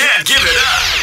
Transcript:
can't give it up.